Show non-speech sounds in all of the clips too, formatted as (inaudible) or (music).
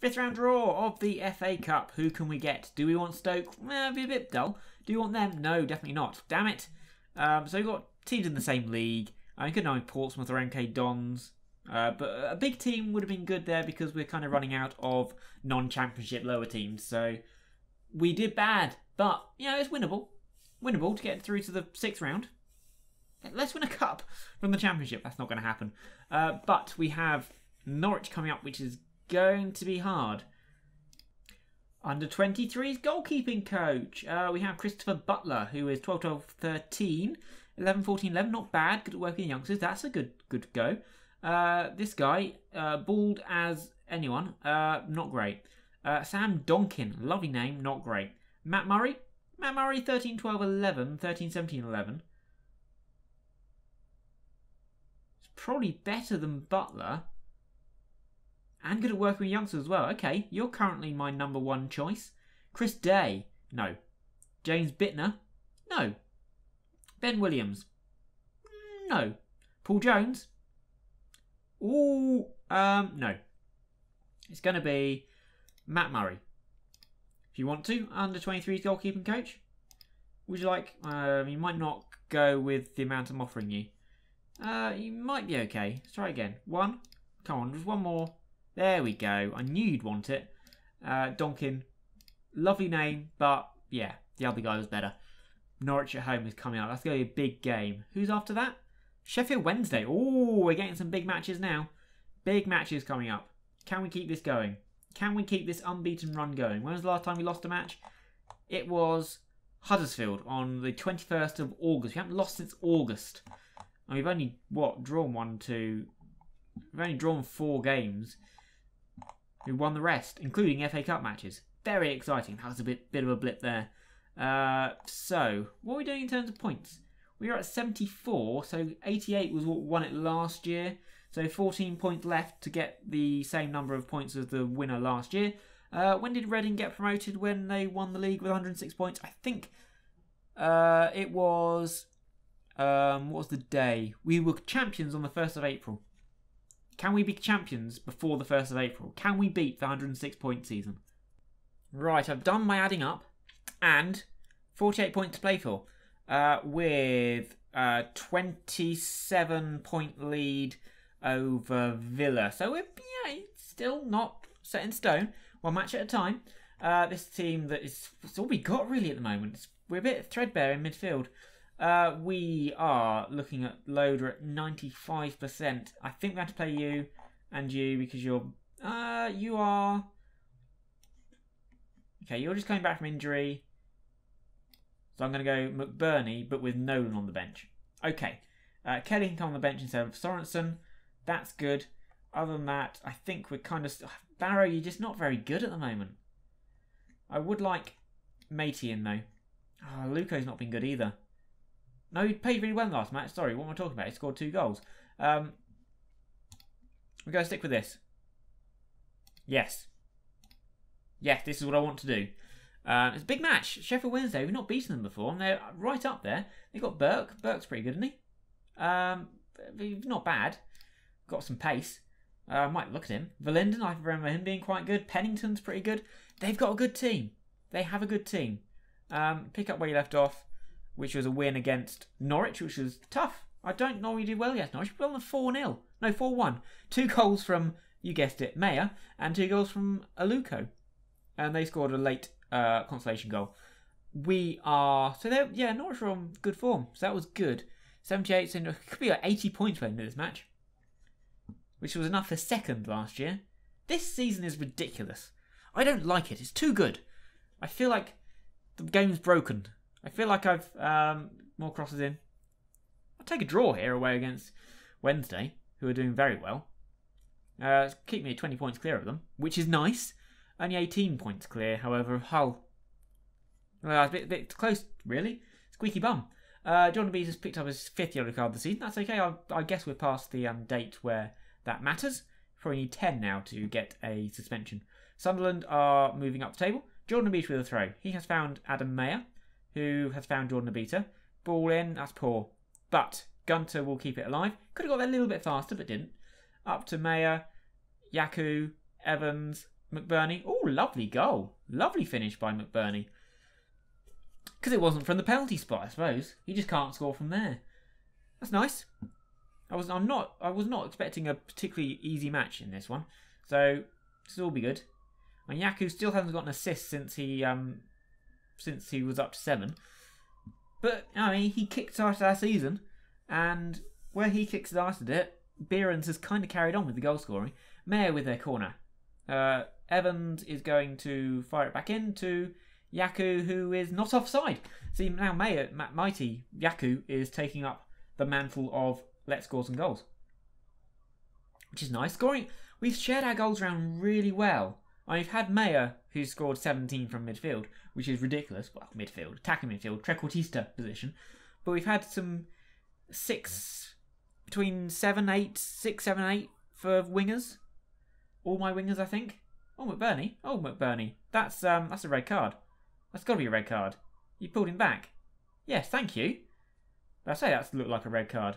Fifth round draw of the FA Cup. Who can we get? Do we want Stoke? Eh, be a bit dull. Do you want them? No, definitely not. Damn it. Um, so we've got teams in the same league. I could know Portsmouth or MK Dons. Uh, but a big team would have been good there because we're kind of running out of non-championship lower teams. So we did bad, but you know it's winnable, winnable to get through to the sixth round. Let's win a cup from the championship. That's not going to happen. Uh, but we have Norwich coming up, which is going to be hard. Under 23's goalkeeping coach. Uh, we have Christopher Butler, who is 12 12 13, 11 14 11. Not bad. Good at working with youngsters. That's a good good go. Uh, this guy, uh, bald as anyone, uh, not great. Uh, Sam Donkin, lovely name, not great. Matt Murray, Matt Murray, 13, 12, 11, 13, 17, 11. It's probably better than Butler. And good at working with youngsters as well. Okay, you're currently my number one choice. Chris Day, no. James Bittner, no. Ben Williams, no. Paul Jones, Ooh, um, no. It's going to be Matt Murray. If you want to, under 23's goalkeeping coach. Would you like? Um, you might not go with the amount I'm offering you. Uh, you might be okay. Let's try again. One. Come on, just one more. There we go. I knew you'd want it. Uh, Donkin. Lovely name, but yeah, the other guy was better. Norwich at home is coming up. That's going to be a big game. Who's after that? Sheffield Wednesday. Oh, we're getting some big matches now. Big matches coming up. Can we keep this going? Can we keep this unbeaten run going? When was the last time we lost a match? It was Huddersfield on the 21st of August. We haven't lost since August. And we've only, what, drawn one, two... We've only drawn four games. We won the rest, including FA Cup matches. Very exciting. That was a bit, bit of a blip there. Uh, so, what are we doing in terms of points? We are at 74, so 88 was what won it last year. So 14 points left to get the same number of points as the winner last year. Uh, when did Reading get promoted when they won the league with 106 points? I think uh, it was. Um, what was the day? We were champions on the 1st of April. Can we be champions before the 1st of April? Can we beat the 106 point season? Right, I've done my adding up and 48 points to play for uh, with a 27 point lead over Villa. So we're yeah, still not set in stone. One match at a time. Uh, this team that is all we got really at the moment. It's, we're a bit threadbare in midfield. Uh, we are looking at Loader at 95%. I think we have to play you and you because you're uh, you are okay. You're just coming back from injury. So I'm going to go McBurney, but with Nolan on the bench. Okay. Uh, Kelly can come on the bench instead of Sorensen. That's good. Other than that, I think we're kind of... Barrow, you're just not very good at the moment. I would like Matey in, though. Oh, Luco's not been good either. No, he played really well last match. Sorry, what am I talking about? He scored two goals. Um, we're going to stick with this. Yes. Yes, this is what I want to do. Uh, it's a big match. Sheffield Wednesday, we've not beaten them before, and they're right up there. They've got Burke. Burke's pretty good, isn't he? Um, not bad. Got some pace. I uh, might look at him. Verlinden, I remember him being quite good. Pennington's pretty good. They've got a good team. They have a good team. Um, pick up where you left off, which was a win against Norwich, which was tough. I don't know we did well yet. Norwich won 4 0. No, 4 1. Two goals from, you guessed it, Mayer, and two goals from Aluko. And they scored a late uh, consolation goal. We are so they're, yeah Norwich are on good form, so that was good. Seventy eight, so it could be like eighty points by end of this match, which was enough for second last year. This season is ridiculous. I don't like it. It's too good. I feel like the game's broken. I feel like I've um, more crosses in. I'll take a draw here away against Wednesday, who are doing very well. Uh, keep me 20 points clear of them, which is nice. Only 18 points clear, however, of Hull. Well, a bit, bit close, really. Squeaky bum. Uh, John has picked up his fifth yellow card this season. That's okay. I, I guess we're past the um, date where that matters. Probably need 10 now to get a suspension. Sunderland are moving up the table. Jordan Obita with a throw. He has found Adam Mayer, who has found Jordan Obita. Ball in, that's poor. But Gunter will keep it alive. Could have got there a little bit faster, but didn't. Up to Mayer, Yaku, Evans, McBurney. Oh, lovely goal. Lovely finish by McBurney. Because it wasn't from the penalty spot, I suppose. He just can't score from there. That's nice. I was I'm not I was not expecting a particularly easy match in this one. So this will all be good. And Yaku still hasn't got an assist since he um since he was up to seven. But I mean he kicked started our season and where he kick started it, Beerens has kind of carried on with the goal scoring. Mayer with their corner. Uh, Evans is going to fire it back in to Yaku, who is not offside. See, now Mayer, Mighty Yaku is taking up the mantle of let's score some goals. Which is nice. Scoring, we've shared our goals around really well. I've had Mayer, who scored 17 from midfield, which is ridiculous. Well, midfield, attacking midfield, trequartista position. But we've had some six, between seven, eight, six, seven, eight for wingers. All my wingers, I think. Oh, McBurney. Oh, McBurney. That's um, that's a red card. That's got to be a red card. You pulled him back. Yes, thank you. I say that's looked like a red card.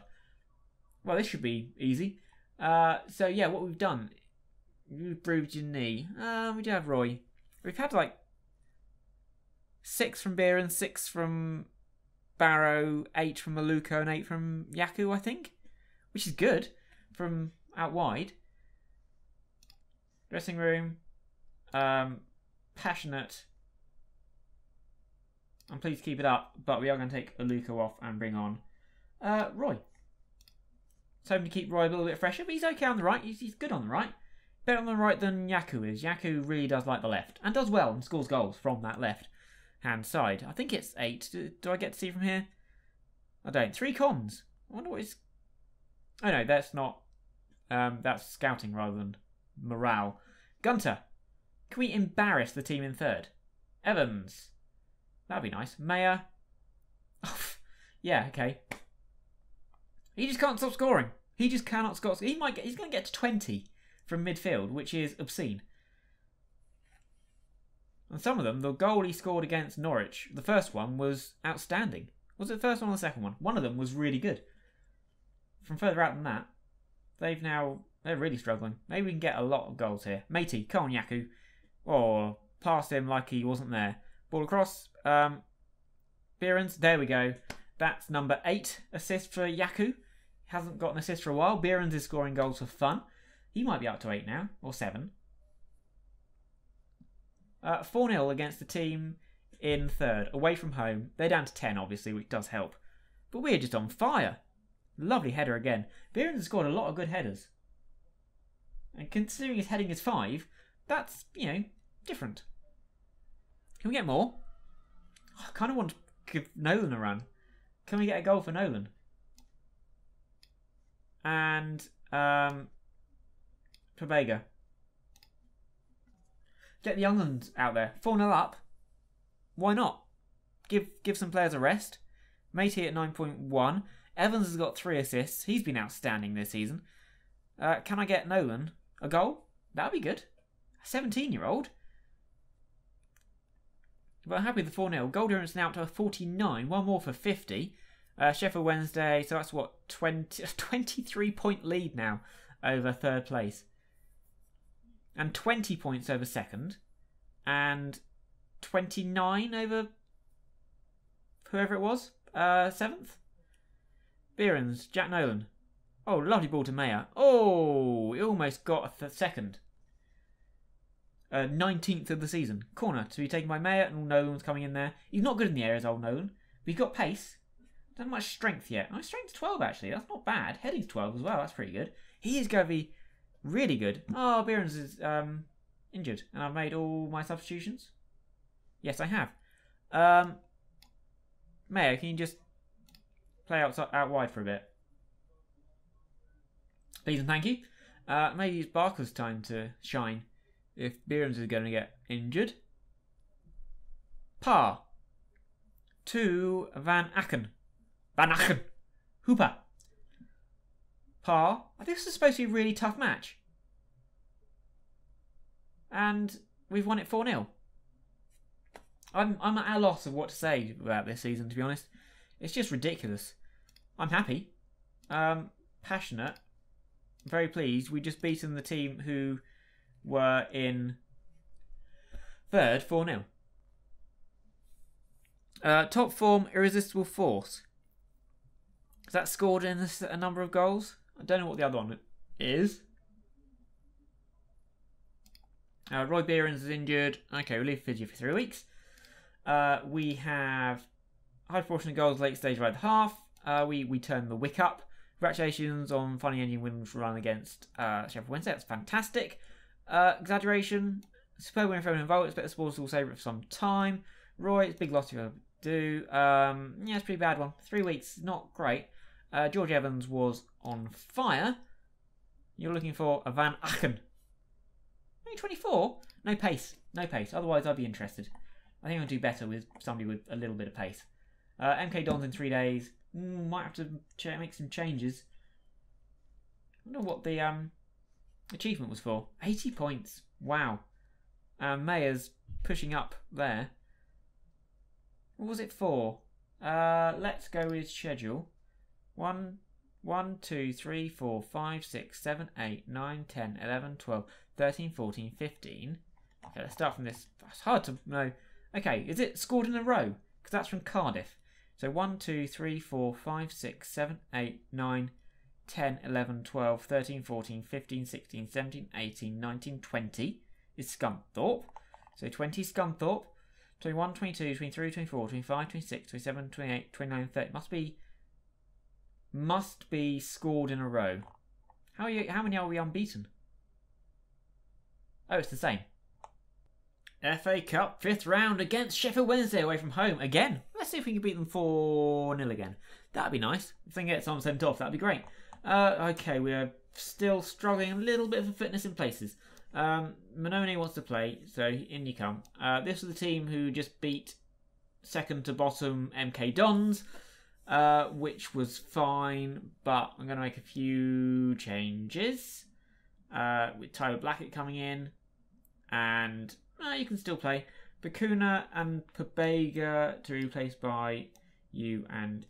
Well, this should be easy. Uh, so yeah, what we've done, you've bruised your knee. Uh, we do have Roy. We've had like six from Beerens, six from Barrow, eight from Maluko, and eight from Yaku, I think, which is good from out wide. Dressing room, um, passionate. I'm pleased to keep it up, but we are going to take Aluko off and bring on uh, Roy. So hoping to keep Roy a little bit fresher, but he's okay on the right. He's, he's good on the right. Better on the right than Yaku is. Yaku really does like the left and does well and scores goals from that left hand side. I think it's eight. Do, do I get to see from here? I don't. Three cons. I wonder what is. Oh no, that's not. Um, that's scouting rather than morale. Gunter. Can we embarrass the team in third? Evans. That'd be nice. Mayer. (laughs) yeah, okay. He just can't stop scoring. He just cannot score. He might get. He's going to get to twenty from midfield, which is obscene. And some of them, the goal he scored against Norwich, the first one was outstanding. Was it the first one or the second one? One of them was really good. From further out than that, they've now they're really struggling. Maybe we can get a lot of goals here. Matey, come on, Yaku. Or pass him like he wasn't there. Ball across. Um, there we go. That's number eight assist for Yaku. Hasn't got an assist for a while. Beerens is scoring goals for fun. He might be up to eight now, or seven. Uh, 4 0 against the team in third, away from home. They're down to 10, obviously, which does help. But we're just on fire. Lovely header again. Beerens has scored a lot of good headers. And considering his heading is 5, that's, you know, different. Can we get more? I kind of want to give Nolan a run. Can we get a goal for Nolan? And um, Vega. Get the young ones out there. 4 0 up. Why not? Give give some players a rest. Matey at 9.1. Evans has got three assists. He's been outstanding this season. Uh, can I get Nolan a goal? That'd be good. A 17 year old. But happy with the 4 0. Goal difference now up to 49. One more for 50. Uh, Sheffield Wednesday, so that's what, 20, (laughs) 23 point lead now over third place and 20 points over second, and 29 over whoever it was, uh, seventh. Beerens, Jack Nolan. Oh, lovely ball to Mayer. Oh, he almost got a second. Uh, 19th of the season. Corner to be taken by Mayer, and Nolan's coming in there. He's not good in the air as old Nolan, but he's got pace. Doesn't much strength yet. Oh, strength's 12 actually. That's not bad. Heading's 12 as well. That's pretty good. He is going to be Really good. Oh, Beerens is um, injured, and I've made all my substitutions. Yes, I have. Um, Mayer, can you just play out out wide for a bit? Please and thank you. Uh, maybe it's Barker's time to shine if Beerens is going to get injured. Par. To Van Aken. Van Aken. Hooper. Par. This is supposed to be a really tough match. And we've won it 4 0. I'm, I'm at a loss of what to say about this season, to be honest. It's just ridiculous. I'm happy. Um, passionate. Very pleased. We just beaten the team who were in Third, 4 0. Uh, top form, Irresistible Force. Has that scored in a number of goals? I don't know what the other one is. Uh, Roy Beerens is injured. Okay, we'll leave Fiji for three weeks. Uh, we have high proportion of goals late stage right half. Uh, we we turn the wick up. Congratulations on finding engine wins run against uh, Sheffield Wednesday. That's fantastic. Uh, exaggeration. Superb win everyone involved. Expect the Spurs will save it for some time. Roy, it's a big loss to do. Um, yeah, it's a pretty bad one. Three weeks, not great. Uh, George Evans was on fire. You're looking for a Van Aken. Only 24? No pace. No pace. Otherwise, I'd be interested. I think I'll do better with somebody with a little bit of pace. Uh, MK Dons in three days. Mm, might have to make some changes. I wonder what the um, achievement was for. 80 points. Wow. Uh, Mayer's pushing up there. What was it for? Uh, let's go with schedule. 1, 1, 2, 3, 4, 5, 6, 7, 8, 9, 10, 11, 12, 13, 14, 15. Okay, let's start from this. It's hard to know. Okay, is it scored in a row? Because that's from Cardiff. So 1, 2, 3, 4, 5, 6, 7, 8, 9, 10, 11, 12, 13, 14, 15, 16, 17, 18, 19, 20 is Scunthorpe. So 20 Scunthorpe. 21, 22, 23, 24, 25, 26, 27, 28, 29, 30. Must be must be scored in a row. How are you how many are we unbeaten? Oh, it's the same. FA Cup fifth round against Sheffield Wednesday away from home again. Let's see if we can beat them 4 0 again. That'd be nice. If they can get someone sent off, that'd be great. Uh, okay, we're still struggling a little bit for fitness in places. Um, Mannone wants to play, so in you come. Uh, this was the team who just beat second to bottom MK Dons, uh, which was fine, but I'm going to make a few changes. Uh, with Tyler Blackett coming in, and uh, you can still play. Bacuna and Pobega to be replaced by you and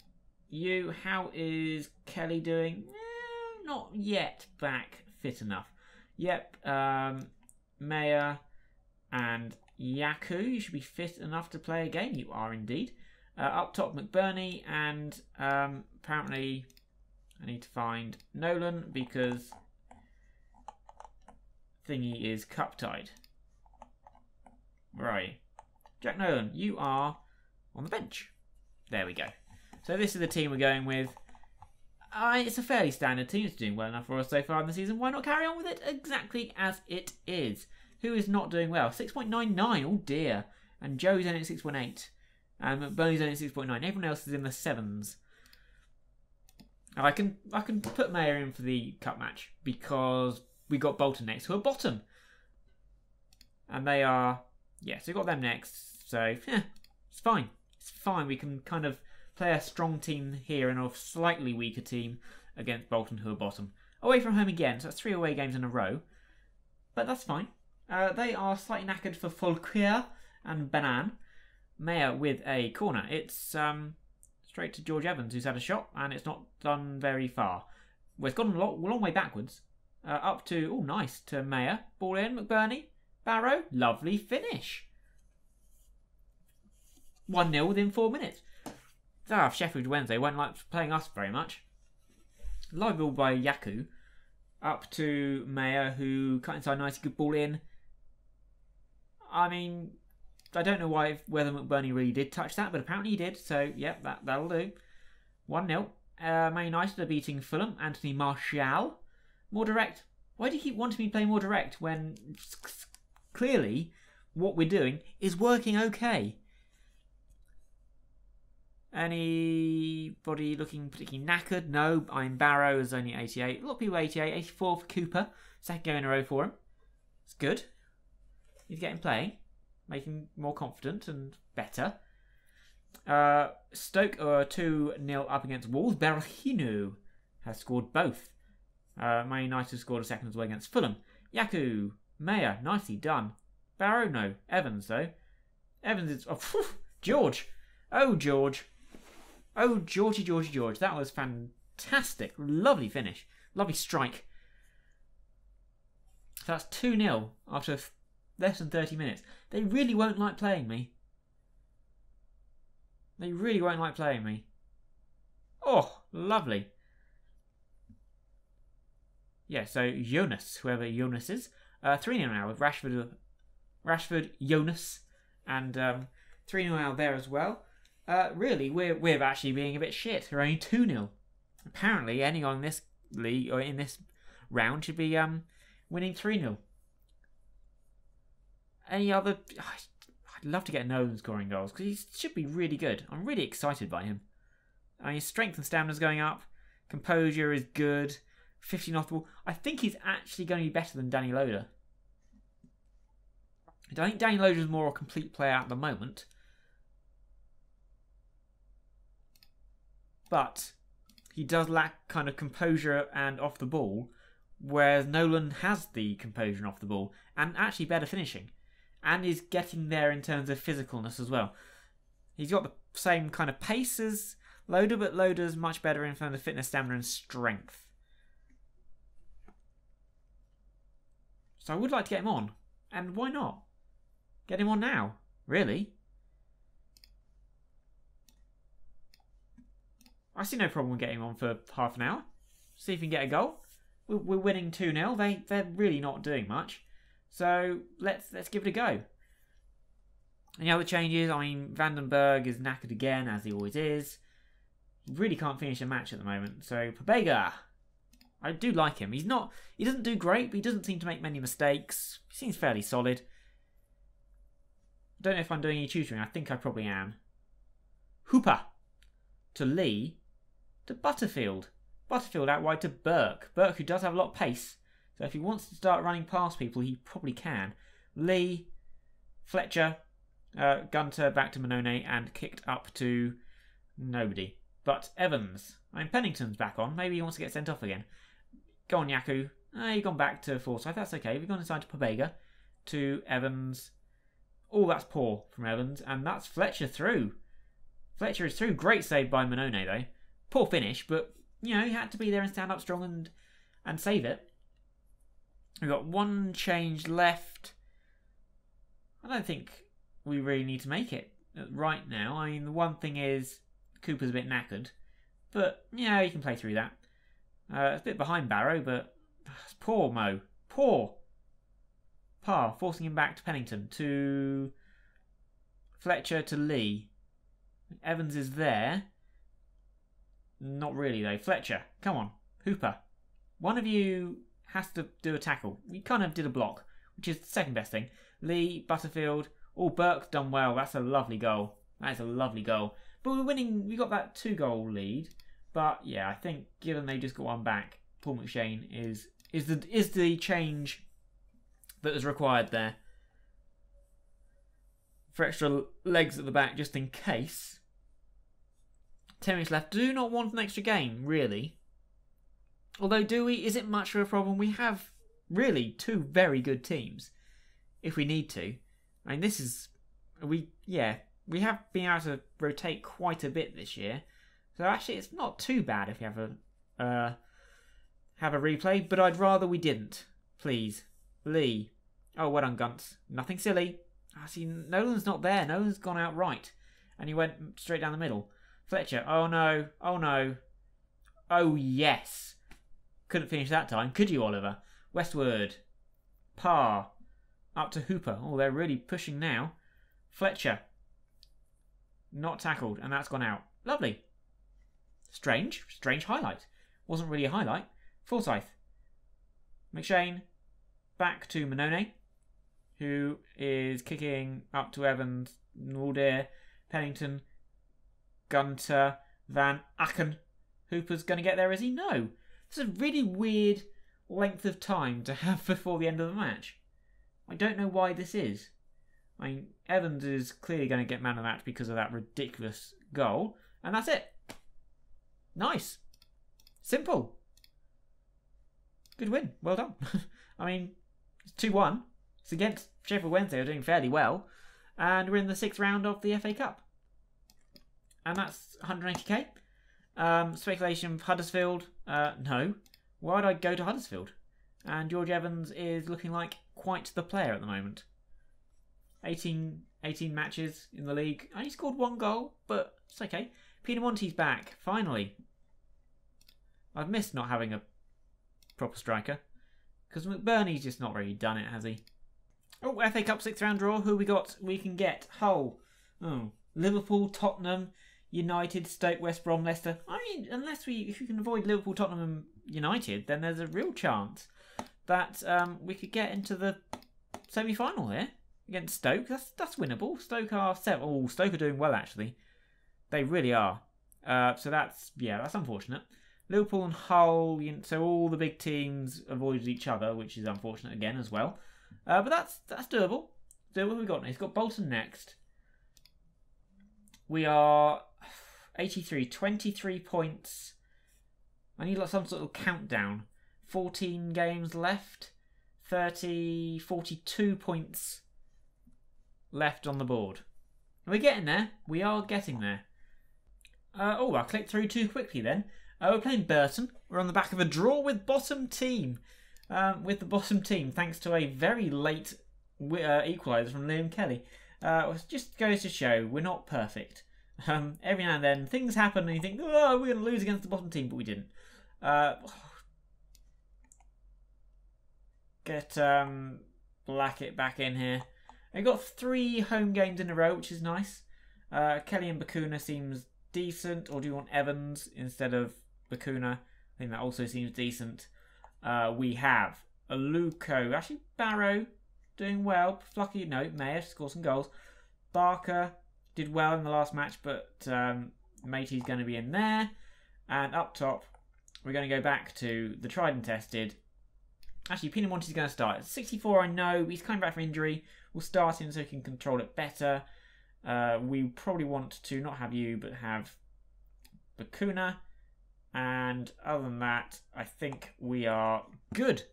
you. How is Kelly doing? Eh, not yet back fit enough. Yep, um, Mayer and Yaku, you should be fit enough to play a game. You are indeed. Uh, up top, McBurney, and um, apparently I need to find Nolan because thingy is cup tied. Right. Jack Nolan, you are on the bench. There we go. So this is the team we're going with. Uh, it's a fairly standard team. It's doing well enough for us so far in the season. Why not carry on with it exactly as it is? Who is not doing well? 6.99. Oh dear. And Joe's only at 6.8. And McBurney's only at 6.9. Everyone else is in the sevens. I can I can put Mayer in for the cup match because we got Bolton next, who are bottom, and they are yeah. So we got them next. So yeah, it's fine. It's fine. We can kind of play a strong team here and a slightly weaker team against Bolton, who are bottom. Away from home again, so that's three away games in a row. But that's fine. Uh, they are slightly knackered for Fulquier and Banan. Mayer with a corner. It's um, straight to George Evans, who's had a shot, and it's not done very far. Well, it's gone a long, long way backwards. Uh, up to, oh, nice, to Mayer. Ball in, McBurney. Barrow, lovely finish. 1 0 within four minutes. Ah, Sheffield Wednesday won't like playing us very much. Live ball by Yaku. Up to Mayer, who cut inside nice, good ball in. I mean, I don't know why whether McBurney really did touch that, but apparently he did. So, yeah, that, that'll do. 1 0. Uh, Man United are beating Fulham. Anthony Martial. More direct. Why do you keep wanting me to play more direct when clearly what we're doing is working okay? Anybody looking particularly knackered? No, I'm Barrow is only 88. A lot of people 88, 84 for Cooper. Second game in a row for him. It's good. He's getting playing, making more confident and better. Uh, Stoke are 2 0 up against Wolves. Berahino has scored both. Uh, Man United scored a second as well against Fulham. Yaku, Mayer, nicely done. Barrow, no. Evans, though. Evans is. Oh, phew, George. Oh, George. Oh, Georgie, Georgie, George. That was fantastic. Lovely finish. Lovely strike. So that's 2 0 after less than 30 minutes. They really won't like playing me. They really won't like playing me. Oh, lovely. Yeah, so Jonas, whoever Jonas is, uh, 3 0 now with Rashford, Rashford, Jonas, and um, 3 0 out there as well. Uh, really, we're, we're actually being a bit shit. We're only 2 0. Apparently, anyone in this league or in this round should be um, winning 3 0. Any other. I'd love to get Nolan scoring goals because he should be really good. I'm really excited by him. I mean, his strength and stamina is going up. Composure is good. 15 off the ball. I think he's actually going to be better than Danny Loader. I think Danny Loader is more a complete player at the moment. But he does lack kind of composure and off the ball, whereas Nolan has the composure and off the ball and actually better finishing, and is getting there in terms of physicalness as well. He's got the same kind of pace as Loader, but Loader's much better in terms of fitness, stamina, and strength. So I would like to get him on, and why not? Get him on now, really. I see no problem with getting him on for half an hour. See if we can get a goal. We're, winning 2 0. They, they're really not doing much. So let's let's give it a go. Any other changes? I mean, Vandenberg is knackered again, as he always is. He really can't finish a match at the moment. So, Pobega, I do like him. He's not. He doesn't do great, but he doesn't seem to make many mistakes. He seems fairly solid. I don't know if I'm doing any tutoring. I think I probably am. Hooper to Lee to Butterfield. Butterfield out wide to Burke. Burke, who does have a lot of pace. So if he wants to start running past people, he probably can. Lee, Fletcher, uh, Gunter back to Mannone and kicked up to nobody. But Evans. I mean, Pennington's back on. Maybe he wants to get sent off again. Go on, Yaku. Ah, you've gone back to Forsyth. That's okay. We've gone inside to Pobega, to Evans. Oh, that's poor from Evans. And that's Fletcher through. Fletcher is through. Great save by Mannone, though. Poor finish, but, you know, he had to be there and stand up strong and, and save it. We've got one change left. I don't think we really need to make it right now. I mean, the one thing is Cooper's a bit knackered. But, yeah, you can play through that. Uh, it's a bit behind Barrow, but poor Mo. Poor. Parr, forcing him back to Pennington. To Fletcher to Lee. Evans is there. Not really, though. Fletcher, come on. Hooper. One of you has to do a tackle. We kind of did a block, which is the second best thing. Lee, Butterfield. Oh, Burke's done well. That's a lovely goal. That is a lovely goal. But we're winning. We got that two goal lead. But yeah, I think given they just got one back, Paul McShane is is the is the change that is required there for extra legs at the back just in case. Ten minutes left. Do not want an extra game, really. Although, do we? Is it much of a problem? We have really two very good teams. If we need to, I mean, this is we. Yeah, we have been able to rotate quite a bit this year. So actually, it's not too bad if we have a uh, have a replay. But I'd rather we didn't. Please, Lee. Oh, well done, Gunt. Nothing silly. I ah, see. Nolan's not there. Nolan's gone out right, and he went straight down the middle. Fletcher. Oh no. Oh no. Oh yes. Couldn't finish that time, could you, Oliver? Westwood. Parr. Up to Hooper. Oh, they're really pushing now. Fletcher. Not tackled, and that's gone out. Lovely. Strange. Strange highlight. Wasn't really a highlight. Forsyth. McShane. Back to Mannone, who is kicking up to Evans, Nordir, Pennington, Gunter, Van Aken. Hooper's going to get there, is he? No. It's a really weird length of time to have (laughs) before the end of the match. I don't know why this is. I mean, Evans is clearly going to get man of the match because of that ridiculous goal, and that's it. Nice. Simple. Good win. Well done. (laughs) I mean, it's 2 1. It's against Sheffield Wednesday, who are doing fairly well. And we're in the sixth round of the FA Cup. And that's 180k. Um, speculation Huddersfield. Uh, no. Why'd I go to Huddersfield? And George Evans is looking like quite the player at the moment. 18, 18 matches in the league. Only scored one goal, but it's okay. Pinamonti's back, finally. I've missed not having a proper striker. Because McBurney's just not really done it, has he? Oh, FA Cup sixth round draw. Who we got? We can get Hull. Oh, Liverpool, Tottenham, United, Stoke, West Brom, Leicester. I mean, unless we, if we can avoid Liverpool, Tottenham, and United, then there's a real chance that um, we could get into the semi-final here against Stoke. That's that's winnable. Stoke are seven. Oh, Stoke are doing well actually. They really are. Uh, so that's yeah, that's unfortunate. Liverpool and Hull. So all the big teams avoided each other, which is unfortunate again as well. Uh, but that's that's doable. So what have we got? He's got Bolton next. We are 83, 23 points. I need like some sort of countdown. 14 games left. 30, 42 points left on the board. We're getting there. We are getting there. Uh, oh, I clicked through too quickly then. Uh, we're playing Burton. We're on the back of a draw with bottom team. Um, with the bottom team, thanks to a very late uh, equaliser from Liam Kelly. Uh, it just goes to show we're not perfect. Um, every now and then things happen and you think, oh, we're going to lose against the bottom team, but we didn't. Uh, (sighs) get um, Blackett back in here. They got three home games in a row, which is nice. Uh, Kelly and Bacuna seems decent, or do you want Evans instead of Bacuna? I think that also seems decent. Uh, we have Aluko, actually Barrow doing well. Flucky, no, Mayer scored some goals. Barker did well in the last match, but um, Matey's going to be in there. And up top, we're going to go back to the tried and tested. Actually, Pinamonti's going to start. At 64, I know. He's coming back from injury. We'll start him so he can control it better. Uh, we probably want to not have you, but have Bacuna. And other than that, I think we are good.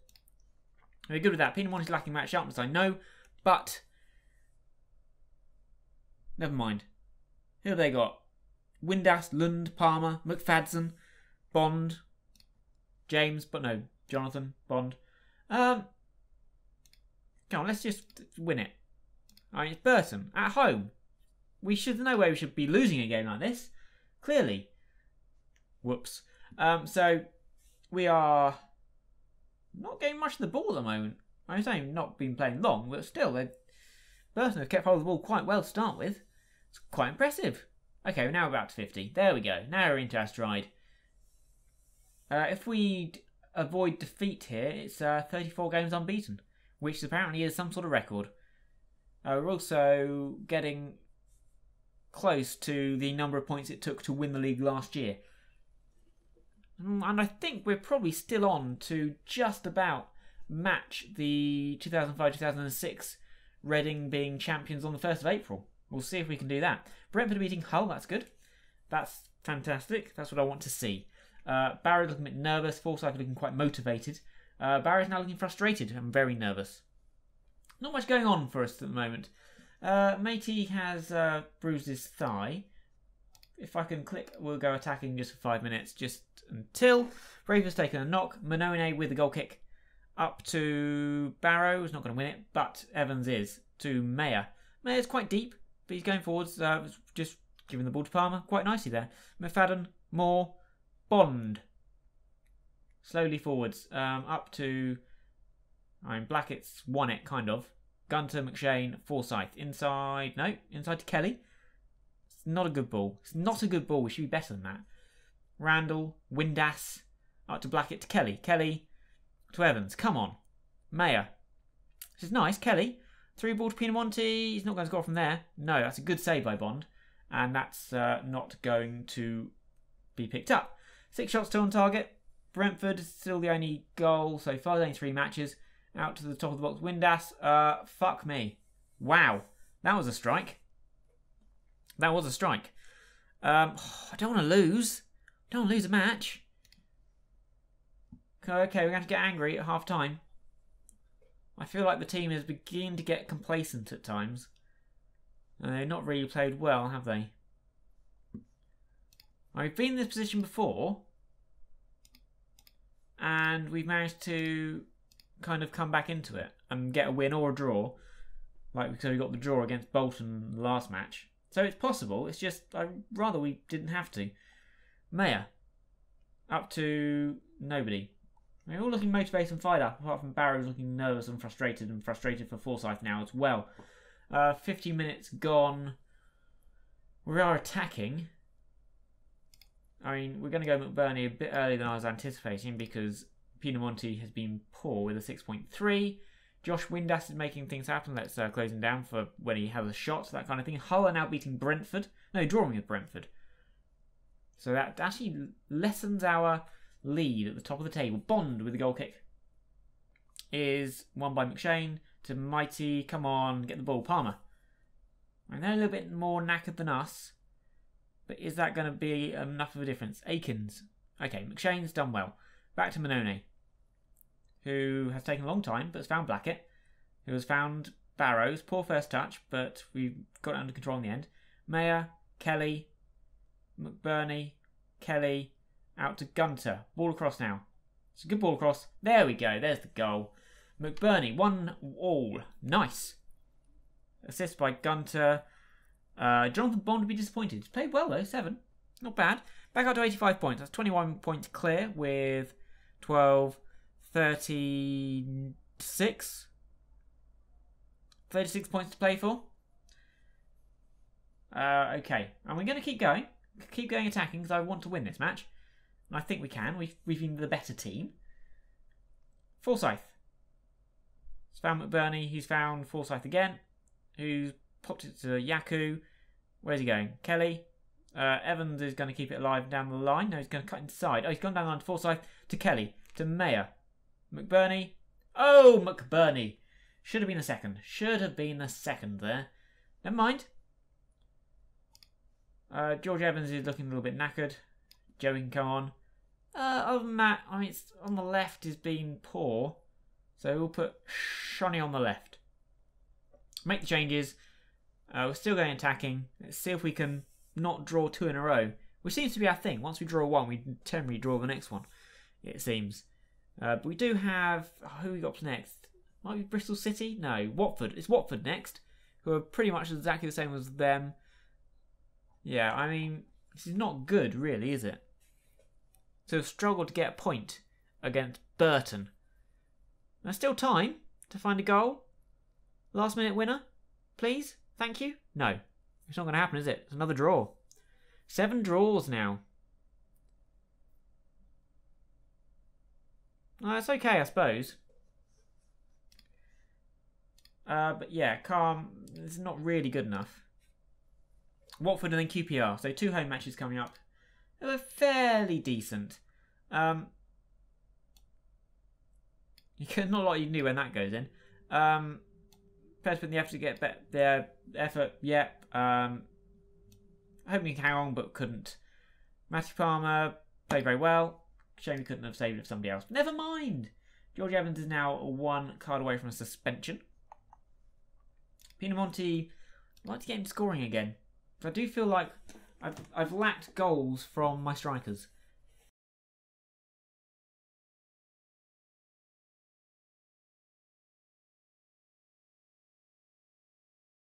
We're good with that. Pinamonti's lacking match sharpness, I know. But, never mind. Who have they got? Windass, Lund, Palmer, McFadden, Bond, James, but no, Jonathan, Bond. Um, come on, let's just win it. All right, it's Burton at home. We should know where we should be losing a game like this. Clearly. Whoops. Um, so we are not getting much of the ball at the moment. I'm saying not been playing long, but still, they Burton have kept hold of the ball quite well to start with. It's quite impressive. Okay, we're now about to 50. There we go. Now we're into asteroid. Uh, if we avoid defeat here, it's uh, 34 games unbeaten, which apparently is some sort of record. Uh, we're also getting close to the number of points it took to win the league last year. Mm, and I think we're probably still on to just about match the 2005 2006 Reading being champions on the 1st of April. We'll see if we can do that. Brentford beating Hull, that's good. That's fantastic. That's what I want to see. Uh, Barry looking a bit nervous. Forsyth looking quite motivated. Uh, Barry's now looking frustrated and very nervous. Not much going on for us at the moment. Uh, Matey has uh, bruised his thigh. If I can click, we'll go attacking just for five minutes, just until has taken a knock. Mannone with a goal kick up to Barrow. He's not going to win it, but Evans is to Mayer. Mayer's quite deep, but he's going forwards. Uh, just giving the ball to Palmer quite nicely there. McFadden, Moore, Bond. Slowly forwards, um, up to. I mean, Blackett's won it, kind of. Gunter, McShane, Forsyth. Inside. No, inside to Kelly. It's not a good ball. It's not a good ball. We should be better than that. Randall, Windass. Up to Blackett to Kelly. Kelly to Evans. Come on. Mayer. This is nice. Kelly. Three ball to Pinamonti. He's not going to score from there. No, that's a good save by Bond. And that's uh, not going to be picked up. Six shots still on target. Brentford is still the only goal so far. Only three matches. Out to the top of the box. Windass. Uh, fuck me. Wow. That was a strike. That was a strike. Um, (sighs) I don't want to lose. I don't want to lose a match. Okay, we're going to get angry at half time. I feel like the team is beginning to get complacent at times. And they've not really played well, have they? I've been in this position before, and we've managed to kind of come back into it and get a win or a draw. Like so we got the draw against Bolton last match. So it's possible. It's just I'd rather we didn't have to. Mayor. Up to nobody. They're all looking motivated and fired up, apart from Barrows looking nervous and frustrated and frustrated for Forsyth now as well. Uh, 50 minutes gone. We are attacking. I mean, we're going to go McBurney a bit earlier than I was anticipating because Pinamonti has been poor with a 6.3. Josh Windass is making things happen. Let's uh, close him down for when he has a shot, that kind of thing. Hull are now beating Brentford. No, drawing with Brentford. So that actually lessens our lead at the top of the table. Bond with the goal kick is won by McShane to Mighty. Come on, get the ball. Palmer. And they're a little bit more knackered than us. But is that going to be enough of a difference? Akins. Okay, McShane's done well. Back to Mannone, who has taken a long time but has found Blackett, who has found Barrows. Poor first touch, but we got it under control in the end. Mayer, Kelly, McBurney, Kelly, out to Gunter. Ball across now. It's a good ball across. There we go. There's the goal. McBurney, one all. Nice. Assist by Gunter. Uh, Jonathan Bond would be disappointed. He's played well though, seven. Not bad. Back up to 85 points. That's 21 points clear with 12, 36. 36 points to play for. Uh, okay, and we're going to keep going. Keep going attacking because I want to win this match. I think we can. We've, we've been the better team. Forsyth. He's found McBurney. He's found Forsyth again. Who's popped it to Yaku. Where's he going? Kelly. Uh, Evans is going to keep it alive down the line. No, he's going to cut inside. Oh, he's gone down the line to Forsyth. To Kelly. To Mayer. McBurney. Oh, McBurney. Should have been a second. Should have been a second there. Never mind. Uh, George Evans is looking a little bit knackered. Joey can come on. Uh, other than that, I mean, it's on the left is being poor. So we'll put Shonny on the left. Make the changes. Uh, we're still going attacking. Let's see if we can not draw two in a row, which seems to be our thing. Once we draw one, we generally draw the next one, it seems. Uh, but we do have. Oh, who we got next? Might be Bristol City? No, Watford. It's Watford next, who are pretty much exactly the same as them. Yeah, I mean, this is not good, really, is it? So we've struggled to get a point against Burton. There's still time to find a goal. Last minute winner, please. Thank you. No, it's not going to happen, is it? It's another draw. Seven draws now. That's okay, I suppose. Uh, but yeah, calm. Is not really good enough. Watford and then QPR. So two home matches coming up. They were fairly decent. Um, you can not a lot you knew when that goes in. Um, Players put the effort to get their effort. Yep. Um, hoping he hang on, but couldn't. Matthew Palmer played very well. Shame he couldn't have saved it for somebody else. Never mind. George Evans is now one card away from a suspension. Pinamonti, I'd like to get him scoring again. I do feel like I've, I've lacked goals from my strikers.